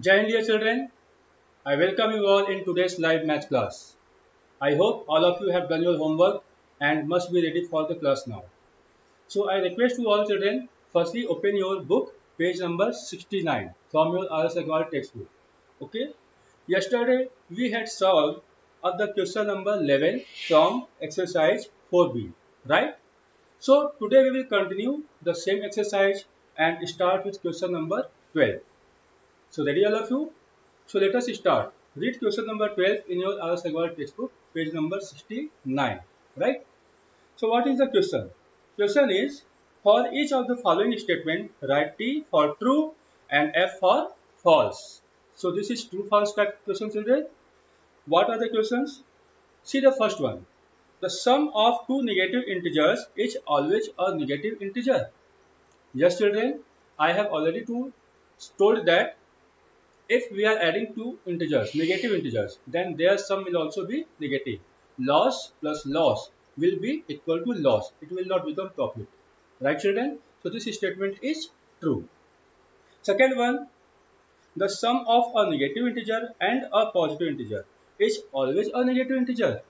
Jai dear children, I welcome you all in today's live math class. I hope all of you have done your homework and must be ready for the class now. So I request to all children, firstly open your book page number 69 from your RS Agarwal textbook. Okay. Yesterday we had solved of the question number 11 from exercise 4b, right? So today we will continue the same exercise and start with question number 12. So ready all of you? So let us start. Read question number 12 in your RS Agarwal textbook, page number 69, right? So what is the question? Question is, for each of the following statement, write T for true and F for false. So this is true false type question children. What are the questions? See the first one. The sum of two negative integers is always a negative integer. Yes children, I have already told that if we are adding two integers, negative integers, then their sum will also be negative. Loss plus loss will be equal to loss. It will not become profit. Right children? So this statement is true. Second one, the sum of a negative integer and a positive integer is always a negative integer.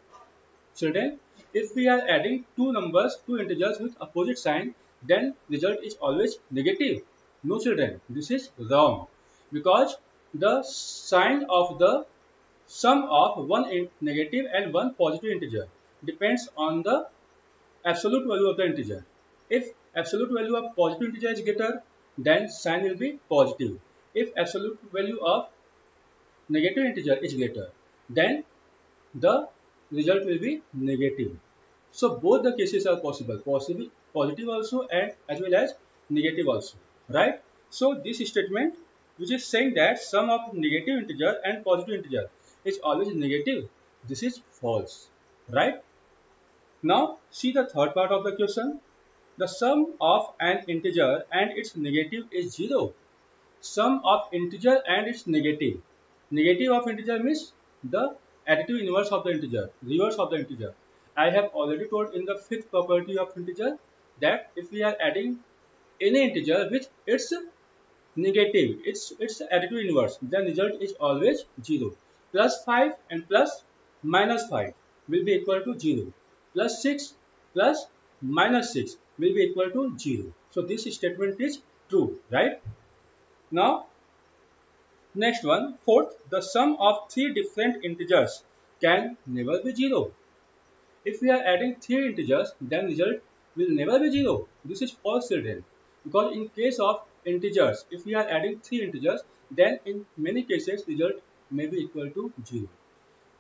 Children, if we are adding two numbers, two integers with opposite sign, then result is always negative. No children, this is wrong because the sign of the sum of one negative and one positive integer depends on the absolute value of the integer. If absolute value of positive integer is greater, then sign will be positive. If absolute value of negative integer is greater, then the result will be negative. So both the cases are possible, possible positive also and as well as negative also, right? So this statement which is saying that sum of negative integer and positive integer is always negative. This is false, right? Now see the third part of the question. The sum of an integer and its negative is 0. Sum of integer and its negative. Negative of integer means the additive inverse of the integer, reverse of the integer. I have already told in the fifth property of integer that if we are adding any integer with its negative, its, its additive inverse, then result is always 0. Plus 5 and plus minus 5 will be equal to 0 plus 6 plus minus 6 will be equal to 0. So this statement is true, right? Now, next one, fourth, the sum of three different integers can never be 0. If we are adding three integers, then result will never be 0. This is false children. Because in case of integers, if we are adding three integers, then in many cases result may be equal to 0.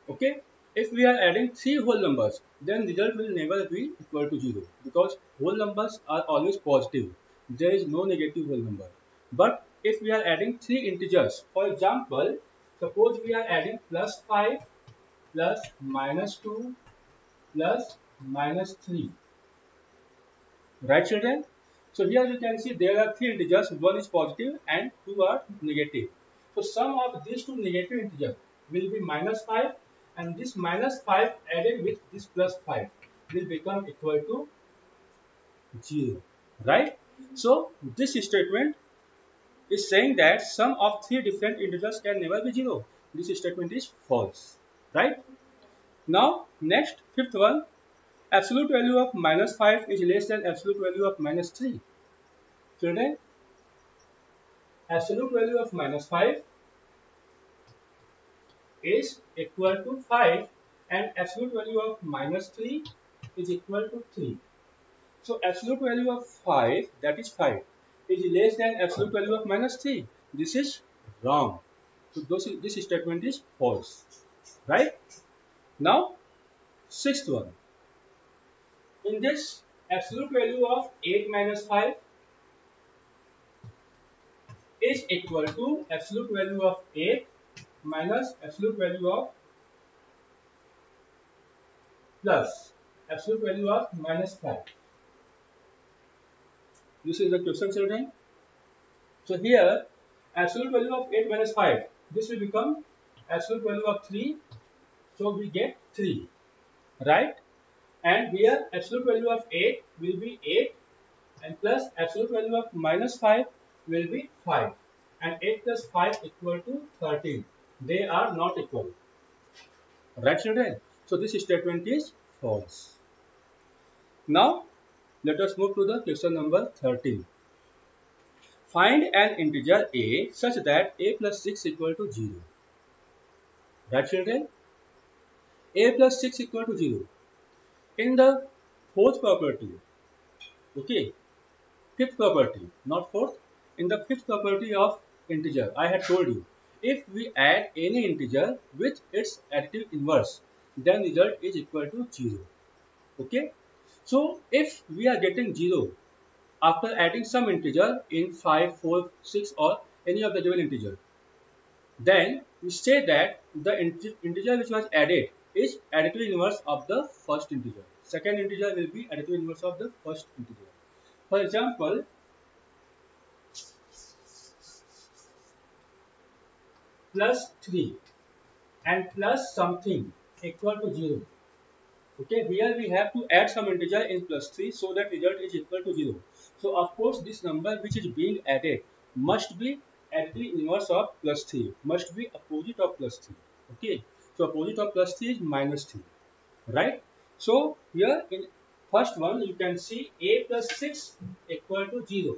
Okay? If we are adding three whole numbers, then result will never be equal to 0 because whole numbers are always positive. There is no negative whole number. But if we are adding three integers, for example, suppose we are adding plus 5 plus minus 2 plus minus 3. Right children? So here you can see there are three integers, one is positive and two are negative. So sum of these two negative integers will be minus 5 and this minus 5 added with this plus 5 will become equal to 0 right? So this statement is saying that sum of three different integers can never be 0 this statement is false right? Now next fifth one absolute value of minus 5 is less than absolute value of minus 3 children absolute value of minus 5 is equal to 5 and absolute value of minus 3 is equal to 3. So absolute value of 5 that is 5 is less than absolute value of minus 3. This is wrong. So this, this statement is false. Right? Now sixth one. In this absolute value of 8 minus 5 is equal to absolute value of 8 minus absolute value of plus absolute value of minus 5. This is the question children. So here absolute value of 8 minus 5 this will become absolute value of 3 so we get 3 right and here absolute value of 8 will be 8 and plus absolute value of minus 5 will be 5 and 8 plus 5 equal to 13. They are not equal. Right children? So this statement is false. Now let us move to the question number 13. Find an integer a such that a plus 6 equal to 0. Right children? a plus 6 equal to 0. In the fourth property, okay, fifth property, not fourth, in the fifth property of integer, I had told you, if we add any integer with its additive inverse, then result is equal to 0. Okay. So, if we are getting 0 after adding some integer in 5, 4, 6 or any of the given integer, then we say that the integer which was added is additive inverse of the first integer. Second integer will be additive inverse of the first integer. For example, plus 3 and plus something equal to 0. Okay, here we have to add some integer in plus 3 so that result is equal to 0. So of course this number which is being added must be additive inverse of plus 3, must be opposite of plus 3. Okay, so opposite of plus 3 is minus 3, right? So here in first one you can see a plus 6 equal to 0.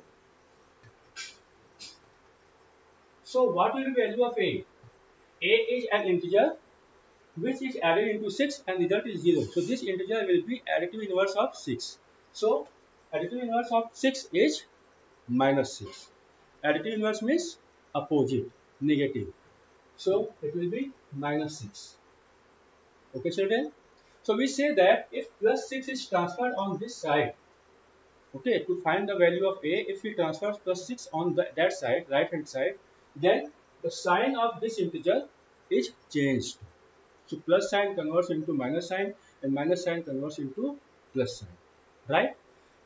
So what will be value of a? a is an integer which is added into 6 and result is 0. So this integer will be additive inverse of 6. So additive inverse of 6 is minus 6. Additive inverse means opposite, negative. So it will be minus 6. Okay children? So we say that if plus 6 is transferred on this side, okay, to find the value of a, if we transfer plus 6 on the, that side, right hand side, then the sign of this integer is changed. So plus sign converts into minus sign and minus sign converts into plus sign, right?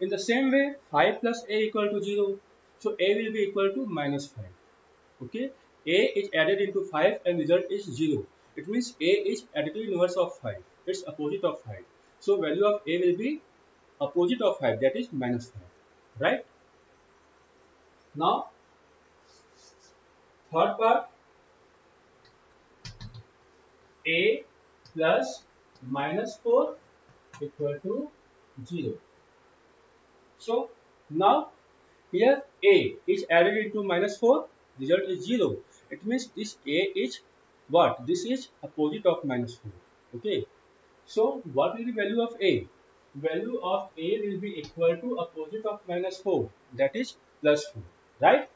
In the same way, 5 plus a equal to 0. So a will be equal to minus 5. Okay, a is added into 5 and result is 0. It means a is additive inverse of 5. It's opposite of 5. So value of a will be opposite of 5 that is minus 5. Right? Now third part a plus minus 4 equal to 0. So now here a is added into minus 4 result is 0 it means this a is what? This is opposite of minus 4 okay. So what will be value of a? Value of a will be equal to opposite of minus 4 that is plus 4 right?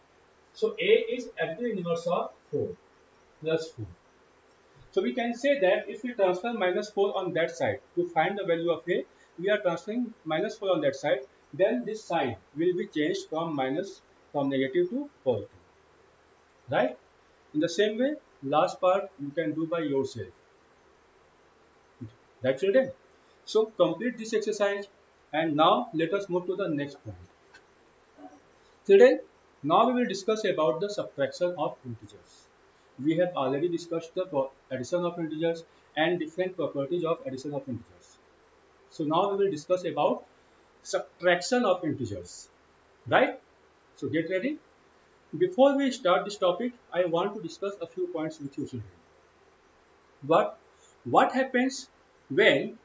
So a is additive inverse of 4 plus 4 so we can say that if we transfer minus 4 on that side to find the value of a we are transferring minus 4 on that side then this sign will be changed from minus from negative to positive. Right in the same way last part you can do by yourself. Right children so complete this exercise and now let us move to the next point. Today, now we will discuss about the subtraction of integers. We have already discussed the addition of integers and different properties of addition of integers. So now we will discuss about subtraction of integers. Right? So get ready before we start this topic, I want to discuss a few points with you children. But what happens when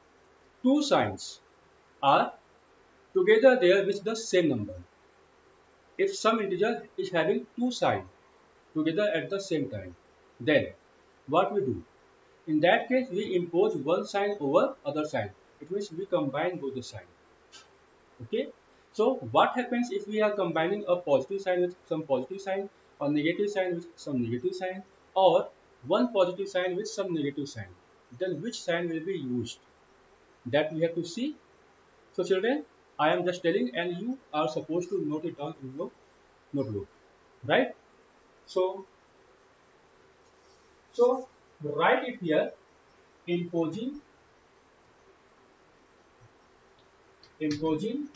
two signs are together there with the same number? If some integer is having two signs together at the same time, then what we do? In that case, we impose one sign over other sign. It means we combine both the signs. Okay. So what happens if we are combining a positive sign with some positive sign or negative sign with some negative sign or one positive sign with some negative sign? Then which sign will be used? That we have to see. So children I am just telling and you are supposed to note it down in your notebook. Right? So so write it here imposing imposing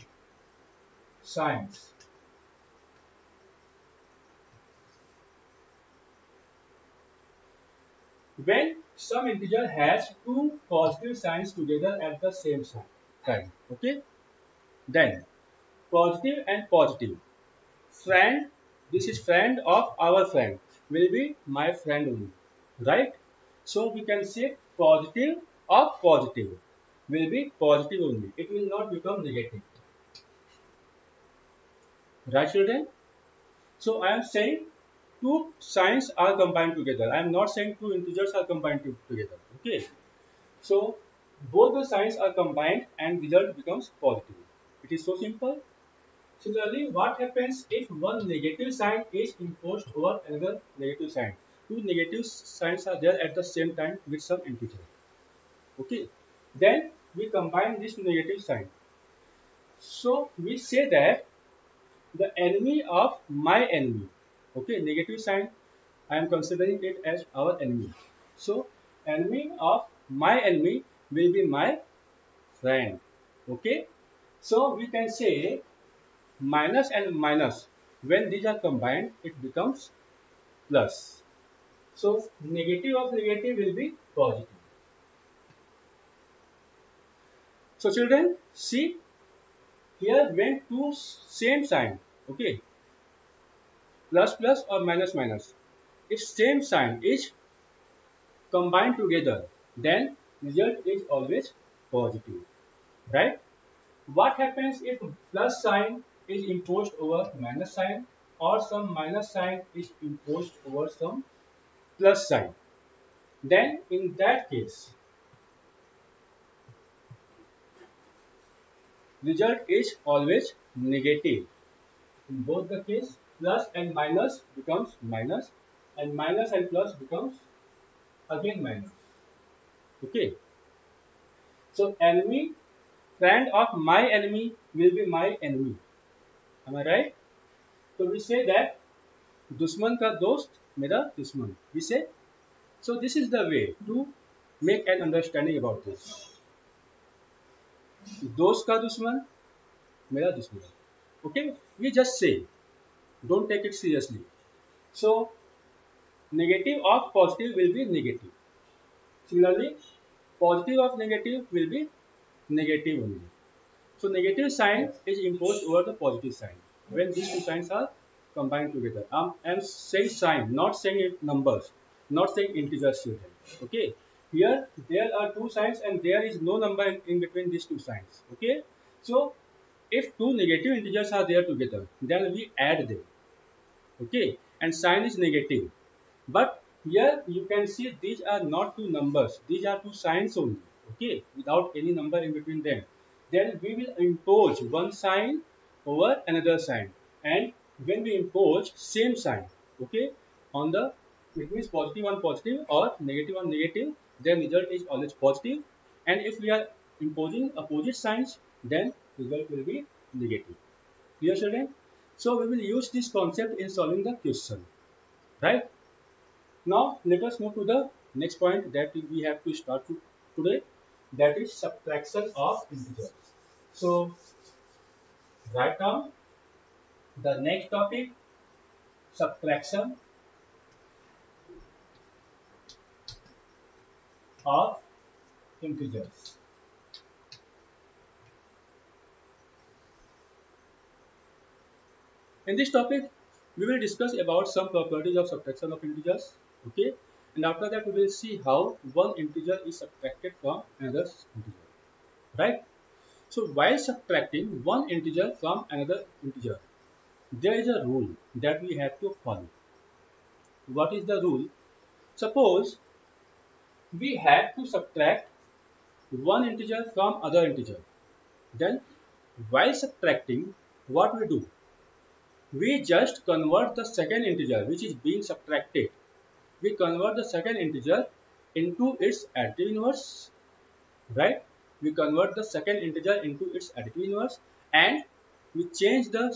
signs. When some integer has two positive signs together at the same time, okay, then positive and positive, friend this is friend of our friend will be my friend only, right? So we can say positive of positive will be positive only. It will not become negative. Right children? So I am saying two signs are combined together. I am not saying two integers are combined together. Okay. So both the signs are combined and result becomes positive. It is so simple. Similarly, what happens if one negative sign is imposed over another negative sign? Two negative signs are there at the same time with some integer. Okay. Then we combine this negative sign. So we say that the enemy of my enemy. Okay, negative sign, I am considering it as our enemy. So enemy of my enemy will be my friend. Okay, so we can say minus and minus. When these are combined, it becomes plus. So negative of negative will be positive. So children, see here when two same sign, okay, plus plus or minus minus, if same sign is combined together, then result is always positive, right? What happens if plus sign is imposed over minus sign or some minus sign is imposed over some plus sign? Then in that case, result is always negative. In both the case, plus and minus becomes minus and minus and plus becomes again minus. Okay. So enemy, friend of my enemy will be my enemy. Am I right? So we say that दुश्मन का दोस्त मेरा दुश्मन. We say so. This is the way to make an understanding about this. दोस्त का दुश्मन, मेरा दुश्मन। Okay we just say don't take it seriously so negative of positive will be negative similarly positive of negative will be negative only so negative sign is impose over the positive sign when this two signs are combined together I am saying sign not saying numbers not saying integers okay here there are two signs and there is no number in, between these two signs. Okay, so if two negative integers are there together, then we add them. Okay, and sign is negative. But here you can see these are not two numbers, these are two signs only. Okay, without any number in between them. Then we will impose one sign over another sign. And when we impose same sign, okay, on the it means positive on positive or negative on negative, then result is always. And if we are imposing opposite signs, then result will be negative. Clear children? So we will use this concept in solving the question. Right? Now let us move to the next point that we have to start to today. That is subtraction of integers. So write down the next topic subtraction of integers. In this topic, we will discuss about some properties of subtraction of integers. Okay, and after that we will see how one integer is subtracted from another integer. Right? So while subtracting one integer from another integer, there is a rule that we have to follow. What is the rule? Suppose we have to subtract one integer from other integer. Then while subtracting, what we do? we just convert the second integer which is being subtracted. We convert the second integer into its additive inverse, right? We convert the second integer into its additive inverse and we change the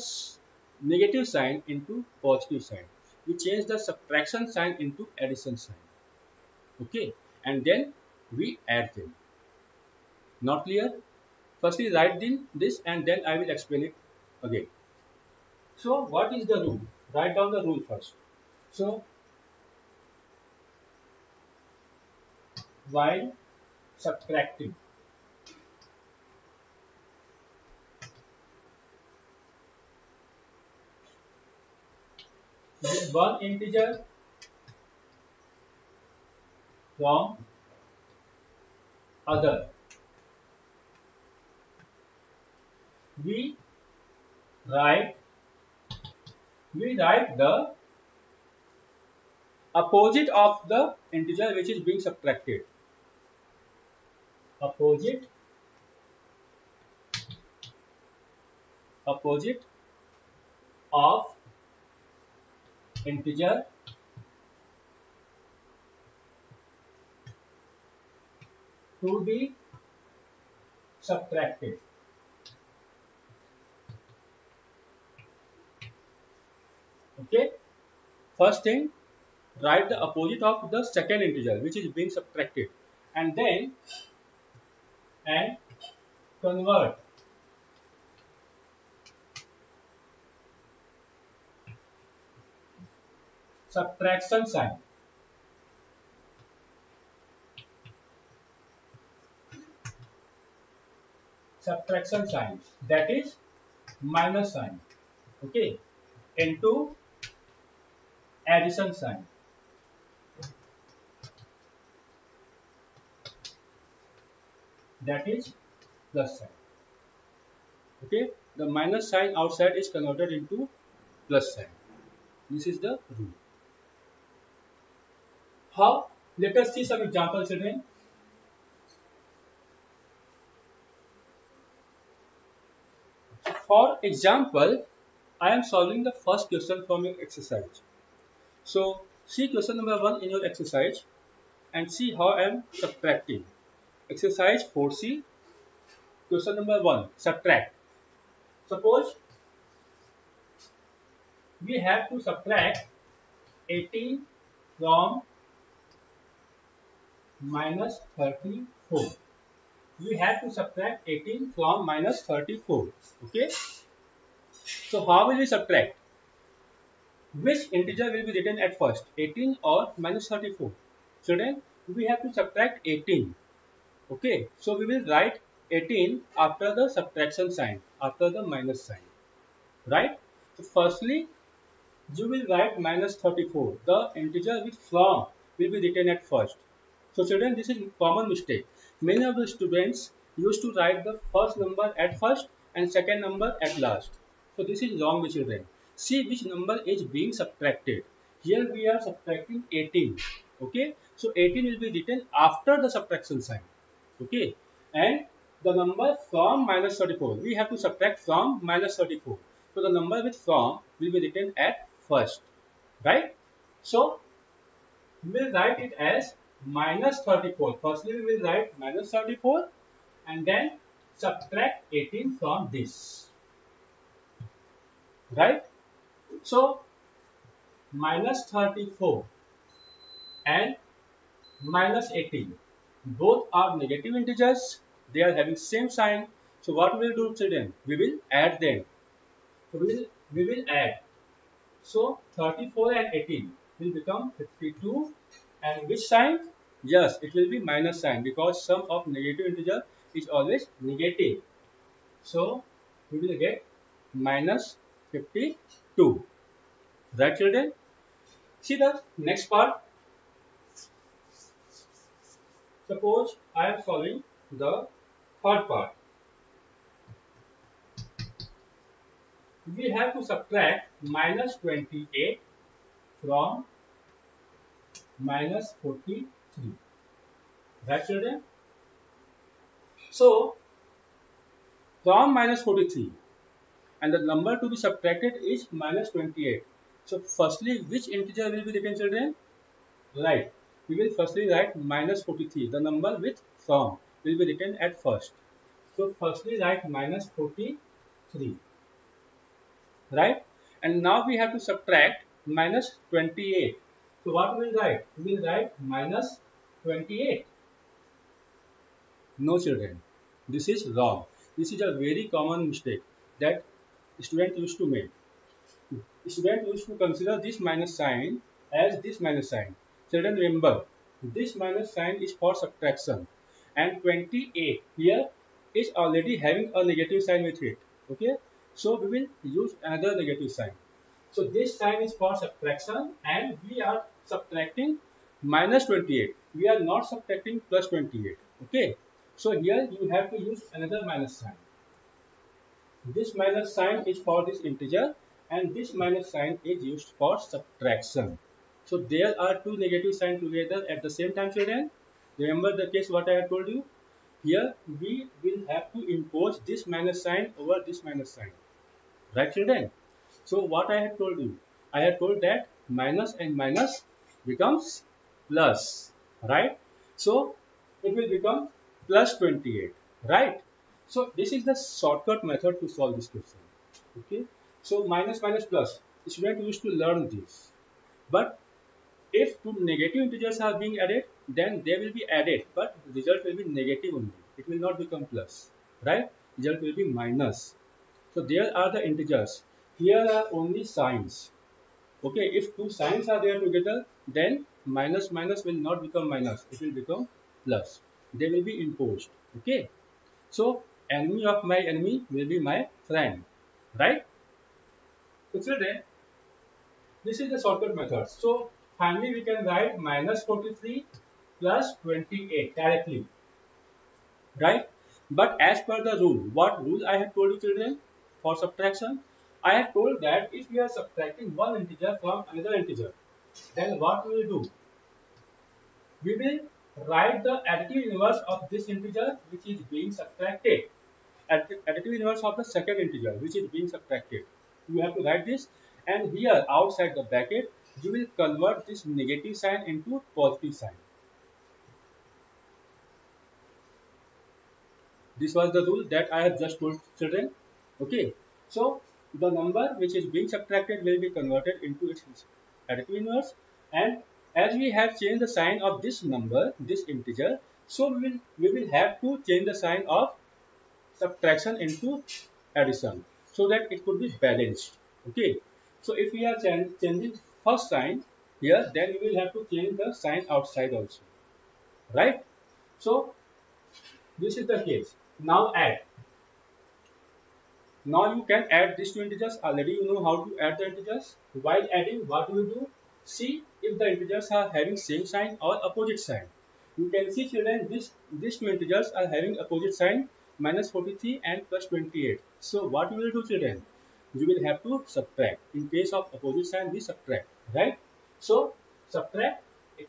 negative sign into positive sign. We change the subtraction sign into addition sign. Okay, and then we add them. Not clear? Firstly, write in this and then I will explain it again. So what is the rule? Write down the rule first. So while subtracting with one integer from other. We write we write the opposite of the integer which is being subtracted. Opposite opposite of integer to be subtracted. Okay. First thing, write the opposite of the second integer which is being subtracted and then and convert subtraction sign subtraction sign that is minus sign okay into addition sign that is plus sign okay the minus sign outside is converted into plus sign this is the rule how let us see some examples children example, I am solving the first question from your exercise. So, see question number 1 in your exercise and see how I am subtracting. Exercise 4C, question number 1, subtract. Suppose we have to subtract 18 from minus 34 we have to subtract 18 from minus 34 okay so how will we subtract? Which integer will be written at first 18 or minus 34 Children, we have to subtract 18 okay so we will write 18 after the subtraction sign after the minus sign. Right? So firstly you will write minus 34 the integer with from will be written at first. So children this is a common mistake. Many of the students used to write the first number at first and second number at last. So this is wrong children. See which number is being subtracted. Here we are subtracting 18. Okay. So 18 will be written after the subtraction sign. Okay. And the number from minus 34. We have to subtract from minus 34. So the number with from will be written at first. Right. So we will write it as minus 34. Firstly, we will write minus 34 and then subtract 18 from this. Right? So, minus 34 and minus 18 both are negative integers. They are having same sign. So, what we will do children? We will add them. So, we will, we will add. So, 34 and 18 will become 52 and which sign? Yes, it will be minus sign because sum of negative integer is always negative. So, we will get minus 52. Right children? See the next part. Suppose I am solving the third part. We have to subtract minus 28 from minus 43. Right children? So, from minus 43 and the number to be subtracted is minus 28. So, firstly, which integer will be written children? Right. We will firstly write minus 43. The number with from will be written at first. So, firstly write minus 43. Right. And now we have to subtract minus 28 so what we will write? We will write minus 28. No children, this is wrong. This is a very common mistake that student used to make. Student used to consider this minus sign as this minus sign. Children remember, this minus sign is for subtraction and 28 here is already having a negative sign with it. Okay, so we will use another negative sign. So this sign is for subtraction and we are subtracting minus 28. We are not subtracting plus 28. Okay. So here you have to use another minus sign. This minus sign is for this integer and this minus sign is used for subtraction. So there are two negative signs together at the same time children. Remember the case what I have told you. Here we will have to impose this minus sign over this minus sign. Right children? So what I have told you? I have told that minus and minus becomes plus. Right? So it will become plus 28. Right? So this is the shortcut method to solve this question. Okay? So minus minus plus. Student used to learn this. But if two negative integers are being added, then they will be added, but the result will be negative only. It will not become plus, right? Result will be minus. So there are the integers. Here are only signs. Okay, if two signs are there together, then minus minus will not become minus. It will become plus. They will be imposed. Okay. So enemy of my enemy will be my friend, right? So children, this is the shortcut method. So finally we can write minus 43 plus 28 directly, right? But as per the rule, what rule I have told you children for subtraction? I have told that if we are subtracting one integer from another integer, then what we will do? We will write the additive inverse of this integer which is being subtracted additive inverse of the second integer which is being subtracted. You have to write this and here outside the bracket you will convert this negative sign into positive sign. This was the rule that I have just told children. Okay. So the number which is being subtracted will be converted into its additive inverse and as we have changed the sign of this number, this integer, so we will, we will have to change the sign of subtraction into addition so that it could be balanced. Okay? So if we are changing first sign here then we will have to change the sign outside also. Right? So this is the case. Now add. Now you can add these two integers. Already you know how to add the integers. While adding what do you do? See if the integers are having same sign or opposite sign. You can see children this these two integers are having opposite sign minus 43 and plus 28. So what you will do children? You will have to subtract. In case of opposite sign, we subtract, right? So subtract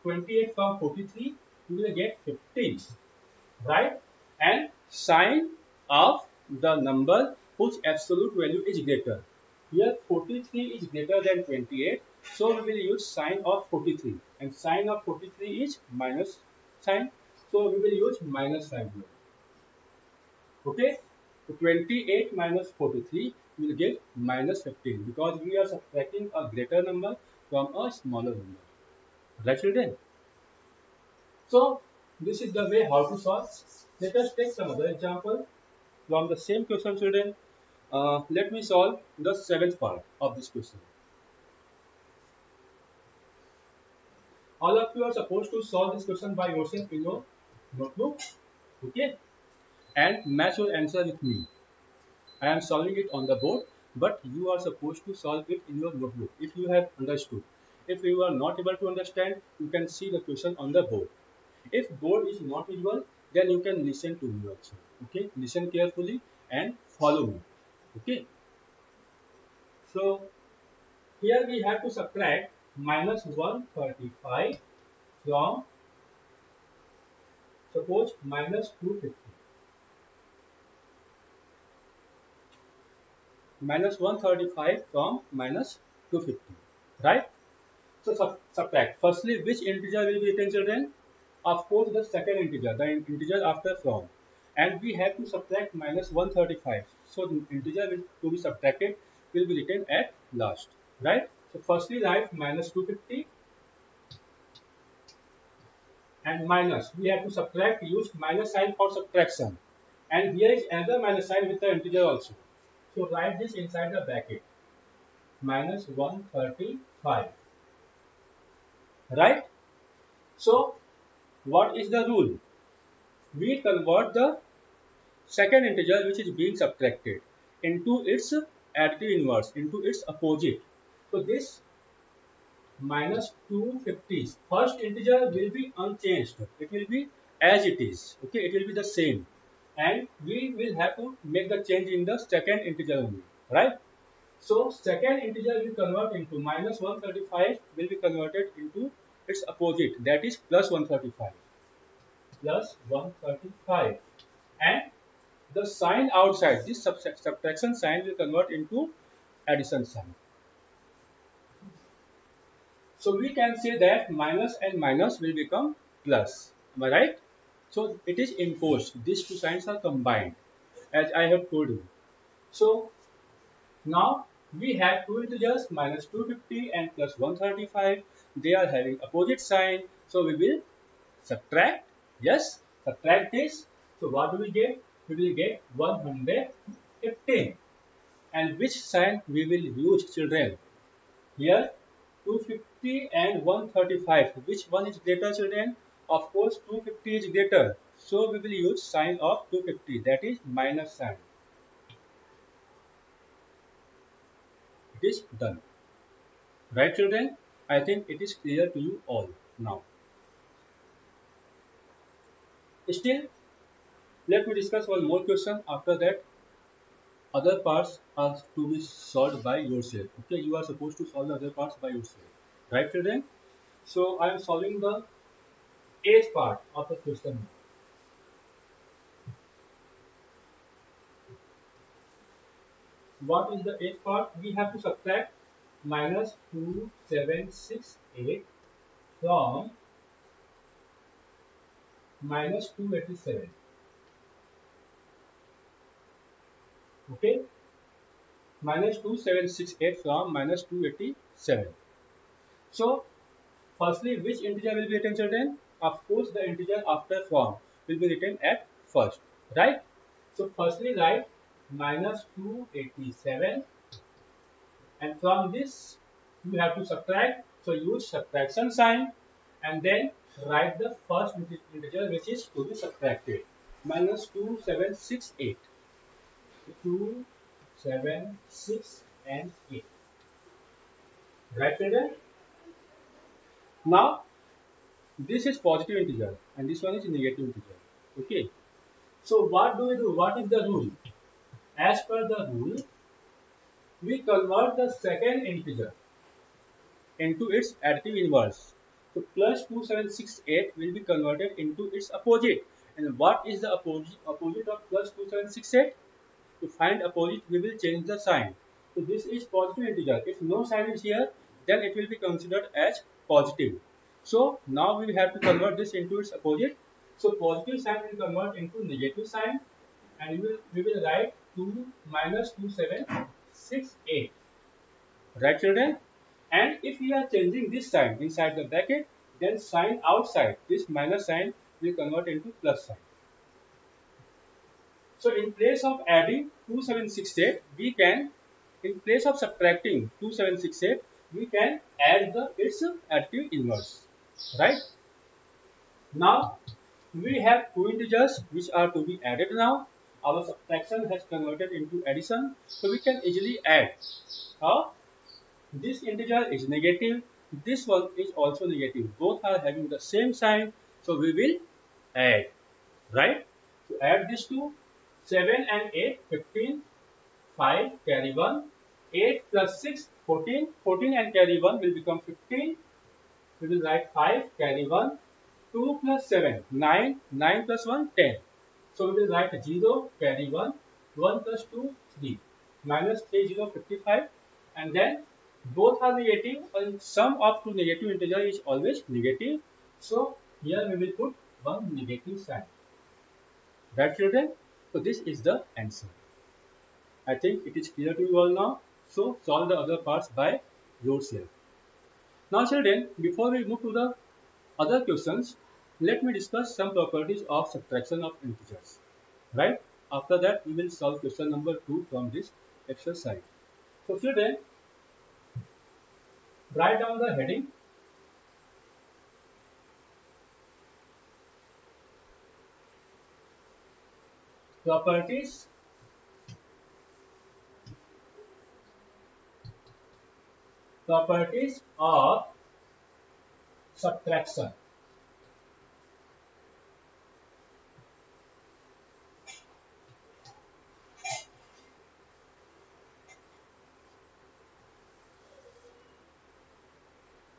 28 from 43, you will get 15, right? And sign of the number whose absolute value is greater. Here 43 is greater than 28, so we will use sign of 43 and sign of 43 is minus sign, so we will use minus sign here. Okay, so 28 minus 43 will get minus 15 because we are subtracting a greater number from a smaller number. Right children? So this is the way how to solve. Let us take some other example from the same question children. Uh, let me solve the seventh part of this question. All of you are supposed to solve this question by yourself in your notebook. Okay and match your answer with me. I am solving it on the board, but you are supposed to solve it in your notebook if you have understood. If you are not able to understand, you can see the question on the board. If board is not visible, then you can listen to me also. Okay, listen carefully and follow me. Okay. So here we have to subtract minus 135 from suppose minus 250. Minus 135 from minus 250 right? So sub subtract. Firstly which integer will be written children? Of course the second integer the integer after from. And we have to subtract minus 135 so the integer will, to be subtracted will be written at last right? So firstly write minus 250 and minus. We have to subtract use minus sign for subtraction. And here is another minus sign with the integer also write this inside the bracket minus 135 right so what is the rule we convert the second integer which is being subtracted into its additive inverse into its opposite So this minus 250 first integer will be unchanged. It will be as it is. Okay, it will be the same. And we will have to make the change in the second integer only. Right? So second integer will convert into minus 135 will be converted into its opposite that is plus 135 plus 135 and the sign outside this subtraction sign will convert into addition sign. So we can say that minus and minus will become plus. Am I right? So it is imposed. These two signs are combined as I have told you. So now we have two integers minus 250 and plus 135. They are having opposite sign. So we will subtract. Yes, subtract this. So what do we get? We will get 115. And which sign we will use children? Here 250 and 135. Which one is greater children? Of course 250 is greater. So we will use sign of 250 that is minus sign. It is done. Right children? I think it is clear to you all now. Still, let me discuss one more question. After that, other parts are to be solved by yourself. Okay, you are supposed to solve the other parts by yourself. Right children? So I am solving the eighth part of the question. What is the eighth part? We have to subtract minus 2768 from minus 287. okay minus 2768 from minus 287 so firstly which integer will be written children of course the integer after from will be written at first right? So firstly write minus 287 and from this you have to subtract. So use subtraction sign. And then write the first integer which is to be subtracted. Minus 2768 2, 7, 6 and 8. Right children? Now, this is positive integer and this one is negative integer. Okay. So, what do we do? What is the rule? As per the rule, we convert the second integer into its additive inverse. So, plus 2768 will be converted into its opposite. And what is the opposite, opposite of plus 2768? to find opposite we will change the sign so this is positive integer if no sign is here then it will be considered as positive so now we have to convert this into its opposite. So positive sign will convert into negative sign and we will, we will write 2 minus 2768 right children? And if we are changing this sign inside the bracket then sign outside this minus sign will convert into plus sign so in place of adding 2768, we can, in place of subtracting 2768, we can add the its additive inverse, right? Now we have two integers which are to be added now. Our subtraction has converted into addition, so we can easily add. How? This integer is negative, this one is also negative. Both are having the same sign, so we will add, right? To add this to 7 and 8, 15, 5, carry 1, 8 plus 6, 14, 14 and carry 1 will become 15. We will write 5, carry 1, 2 plus 7, 9, 9 plus 1, 10. So we will write 0, carry 1, 1 plus 2, 3, minus 3, 0, 55 and then both are negative and sum of two negative integer is always negative. So here we will put one negative sign. Right children? So this is the answer. I think it is clear to you all now. So solve the other parts by yourself. Now children, before we move to the other questions, let me discuss some properties of subtraction of integers. Right? After that, we will solve question number 2 from this exercise. So children, write down the heading properties properties of subtraction.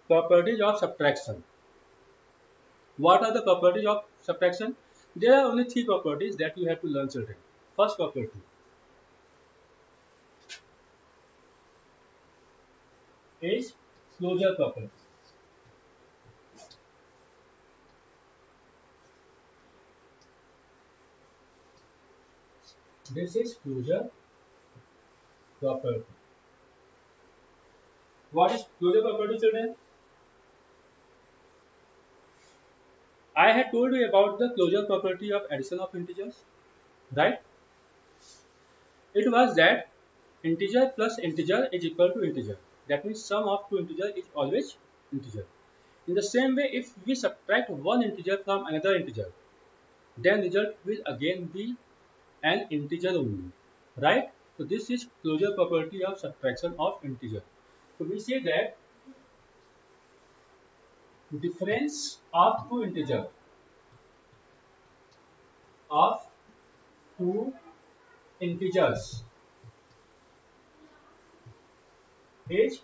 Properties of subtraction. What are the properties of subtraction? There are only three properties that you have to learn children. First property. Is closure property. This is closure property. What is closure property children? I had told you about the closure property of addition of integers, right? It was that integer plus integer is equal to integer. That means sum of two integers is always integer. In the same way, if we subtract one integer from another integer, then result will again be an integer only, right? So this is closure property of subtraction of integer. So we say that difference of two integer of two integers is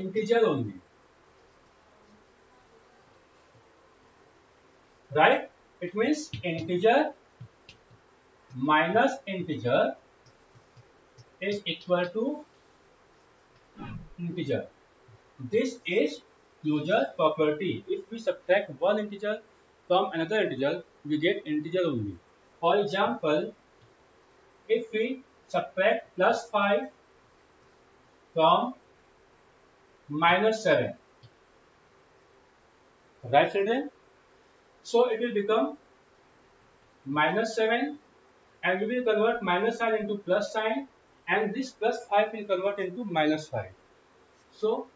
integer only right it means integer minus integer is equal to integer this is closure property. If we subtract one integer from another integer, we get integer only. For example, if we subtract plus 5 from minus 7, right children? So it will become minus 7 and we will convert minus sign into plus sign and this plus 5 will convert into minus 5. So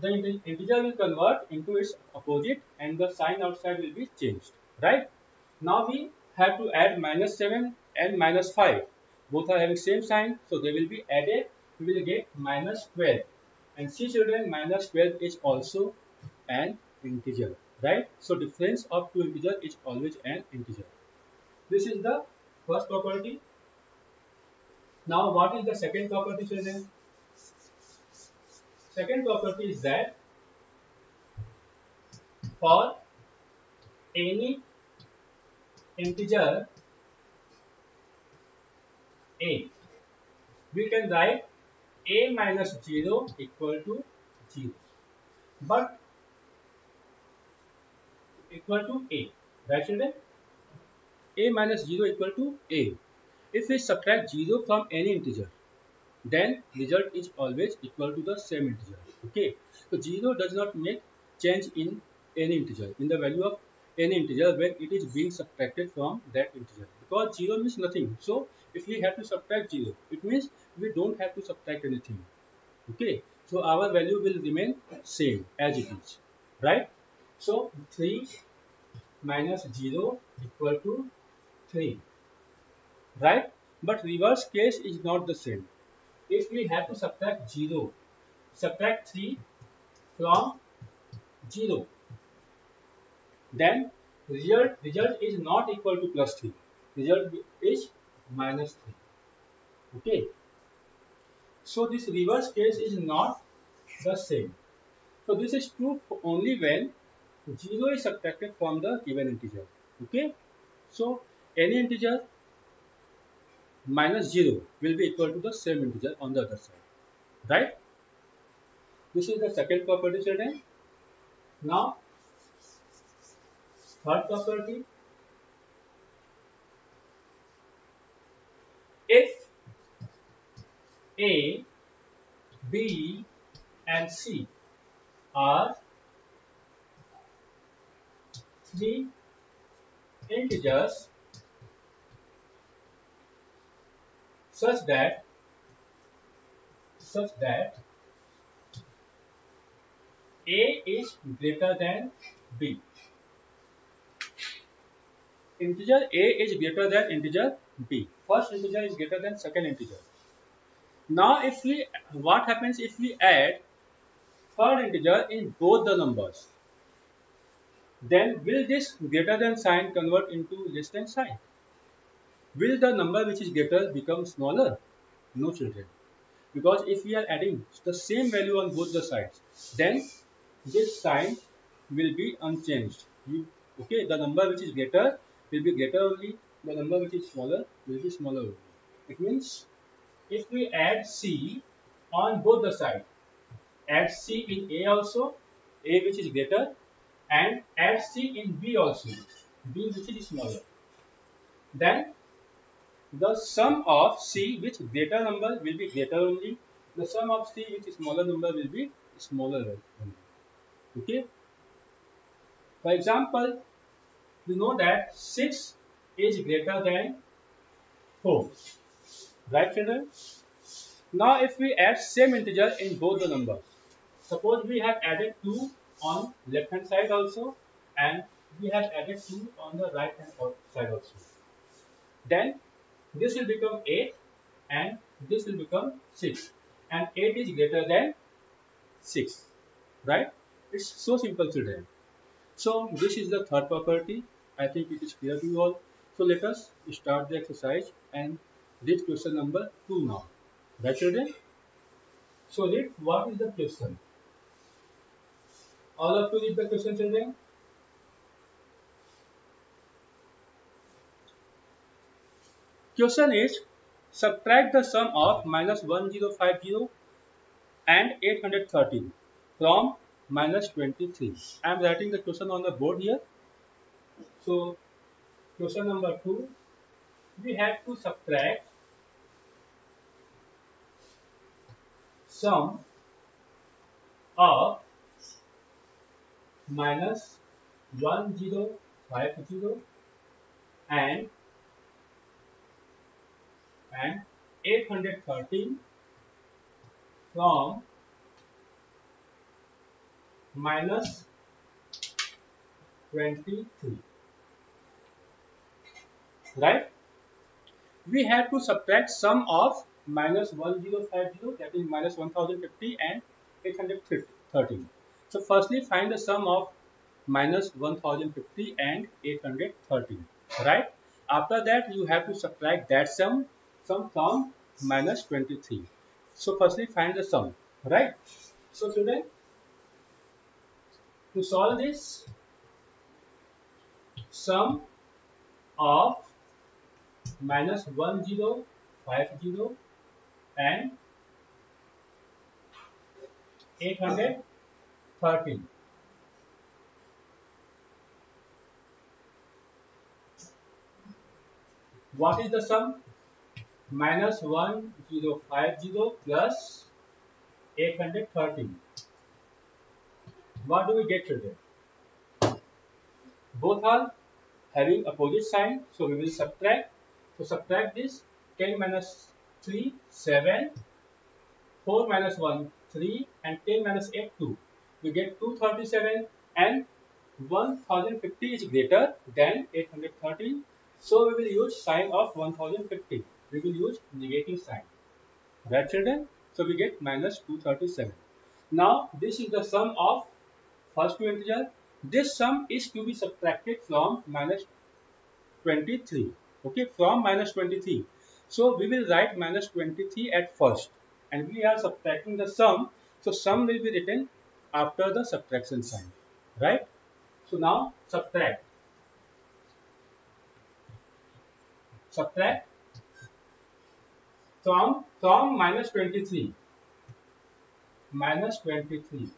the integer will convert into its opposite and the sign outside will be changed right now we have to add minus 7 and minus 5 both are having same sign so they will be added we will get minus 12 and see children minus 12 is also an integer right? So difference of two integers is always an integer. This is the first property. Now what is the second property children? Second property is that for any integer a, we can write a minus 0 equal to 0, but equal to a, right children? a minus 0 equal to a. If we subtract 0 from any integer, then result is always equal to the same integer okay so 0 does not make change in any integer in the value of any integer when it is being subtracted from that integer because 0 means nothing so if we have to subtract 0 it means we don't have to subtract anything. Okay? So our value will remain same as it is. Right? So 3 minus 0 equal to 3 right? But reverse case is not the same. If we have to subtract 0, subtract 3 from 0, then result, result is not equal to plus 3. Result is minus 3. Okay. So this reverse case is not the same. So this is true only when 0 is subtracted from the given integer. Okay. So any integer minus 0 will be equal to the same integer on the other side. Right? This is the second property children. Now, third property. If A, B and C are three integers such that such that A is greater than B. Integer A is greater than integer B. First integer is greater than second integer. Now if we, what happens if we add third integer in both the numbers? Then will this greater than sign convert into less than sign? Will the number which is greater become smaller? No children. Because if we are adding the same value on both the sides, then this sign will be unchanged. You, okay, the number which is greater will be greater only, the number which is smaller will be smaller only. It means if we add C on both the sides, add C in A also, A which is greater and add C in B also, B which is smaller. Then the sum of C which greater number will be greater only, the sum of C which is smaller number will be smaller only. Okay. For example, you know that 6 is greater than 4. Right children? Now if we add same integer in both the numbers. Suppose we have added 2 on left hand side also and we have added 2 on the right hand side also. Then this will become 8 and this will become 6 and 8 is greater than 6 right it's so simple children so this is the third property i think it is clear to you all so let us start the exercise and read question number 2 now. Right children? So read what is the question? All of you read the question children. Question is subtract the sum of minus 1050 and 813 from minus 23. I am writing the question on the board here. So question number 2 we have to subtract sum of minus 1050 and and 813 from minus 23 right? We have to subtract sum of minus 1050 that is minus 1050 and 813 so firstly find the sum of minus 1050 and 813 right after that you have to subtract that sum sum from minus 23. So firstly find the sum, right? So today to solve this sum of minus 1050 and 813 what is the sum minus 1050 plus 813. What do we get today? Both are having opposite sign, so we will subtract. So subtract this 10 minus 3, 7, 4 minus 1, 3 and 10 minus 8, 2. We get 237 and 1050 is greater than 830. So we will use sign of 1050 we will use negative sign. Right children? So we get minus 237. Now this is the sum of first two integers. This sum is to be subtracted from minus 23. Okay, from minus 23. So we will write minus 23 at first and we are subtracting the sum. So sum will be written after the subtraction sign. Right? So now subtract. Subtract from from minus 23 minus 23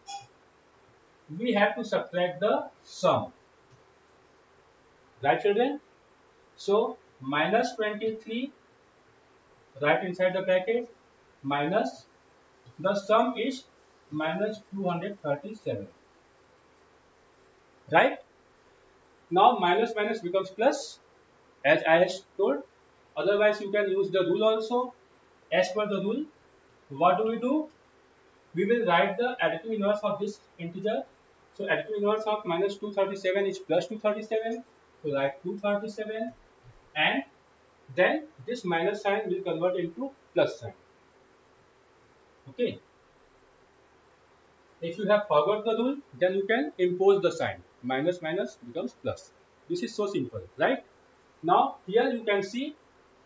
we have to subtract the sum right children so minus 23 right inside the bracket minus the sum is minus 237 right now minus minus becomes plus as I have told otherwise you can use the rule also as per the rule, what do we do? We will write the additive inverse of this integer. So additive inverse of minus 237 is plus 237. So write 237 and then this minus sign will convert into plus sign. Okay. If you have forgot the rule, then you can impose the sign. Minus minus becomes plus. This is so simple, right? Now here you can see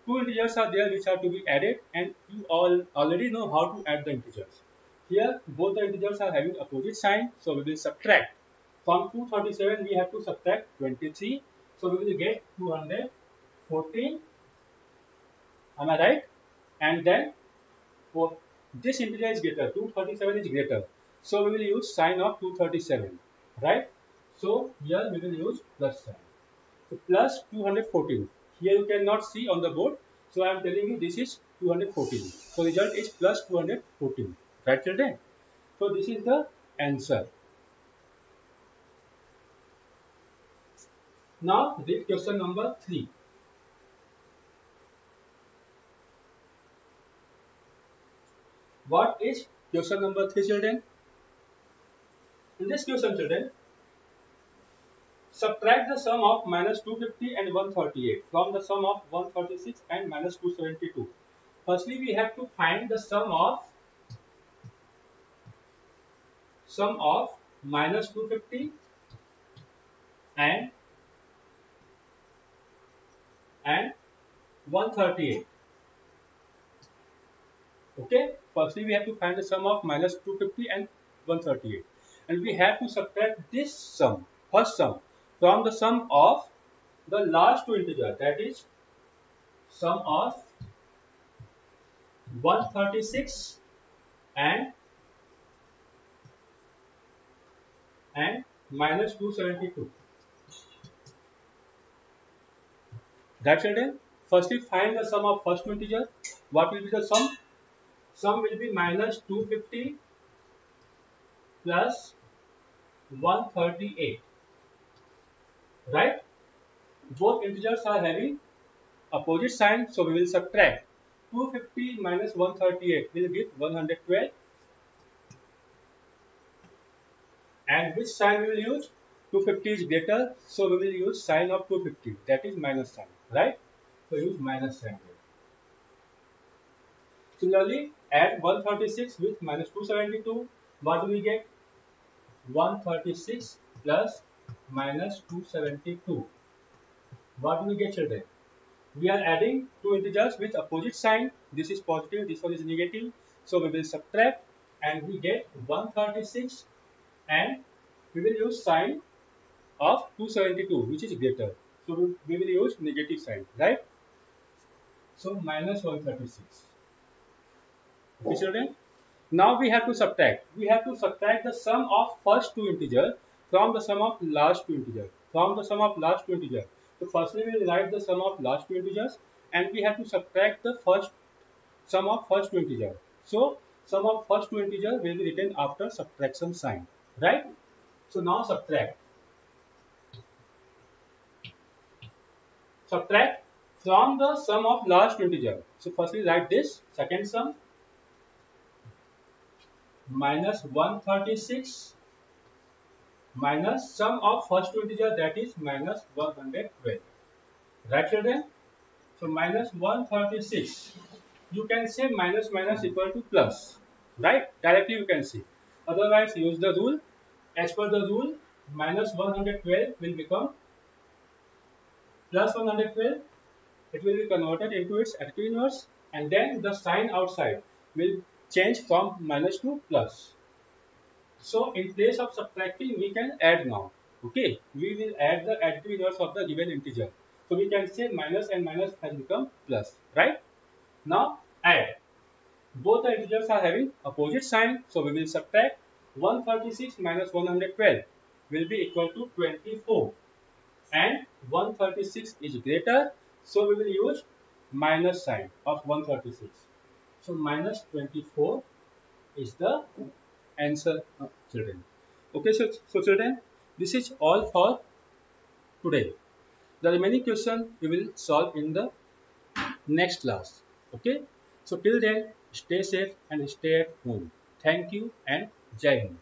two integers are there which are to be added and you all already know how to add the integers. Here both the integers are having opposite sign so we will subtract. From 237 we have to subtract 23 so we will get 214 am I right? And then for this integer is greater 237 is greater so we will use sign of 237 right? So here we will use plus sign. So plus 214 here you cannot see on the board. So I am telling you this is 214. So result is plus 214. Right children? So this is the answer. Now read question number 3. What is question number 3 children? In this question children, Subtract the sum of minus 250 and 138 from the sum of 136 and minus 272. Firstly, we have to find the sum of sum of minus 250 and and 138. Okay, firstly we have to find the sum of minus 250 and 138 and we have to subtract this sum, first sum from the sum of the last two integers. That is sum of 136 and and minus 272 that's it then? Firstly find the sum of first integer what will be the sum sum will be minus 250 plus 138 right? Both integers are having opposite sign, so we will subtract. 250 minus 138 will give 112. And which sign we will use? 250 is greater, so we will use sign of 250, that is minus sign, right? So use minus sign here. Similarly, add 136 with minus 272, what do we get? 136 plus minus 272. What do we get children? We are adding two integers with opposite sign. This is positive, this one is negative. So we will subtract and we get 136 and we will use sign of 272 which is greater. So we will use negative sign, right? So minus 136. Okay children? Now we have to subtract. We have to subtract the sum of first two integers from the sum of last two integers. From the sum of last two integers. So firstly we will write the sum of last two integers and we have to subtract the first sum of first two integers. So sum of first two integers will be written after subtraction sign. Right? So now subtract. Subtract from the sum of last two integers. So firstly write this second sum minus 136 minus sum of first two integer that is minus 112. Right children? So minus 136. You can say minus minus equal to plus. Right? Directly you can see. Otherwise use the rule. As per the rule minus 112 will become plus 112. It will be converted into its additive inverse and then the sign outside will change from minus to plus. So in place of subtracting, we can add now. Okay, we will add the additive inverse of the given integer. So we can say minus and minus has become plus, right? Now add. Both the integers are having opposite sign, so we will subtract 136 minus 112 will be equal to 24 and 136 is greater, so we will use minus sign of 136. So minus 24 is the answer children. Okay so, so children this is all for today. The remaining question we will solve in the next class. Okay? So till then stay safe and stay at home. Thank you and jai hind